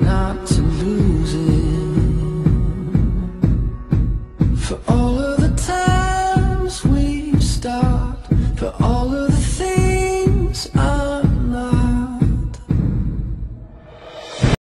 not to lose it. For all of the times we've stopped For all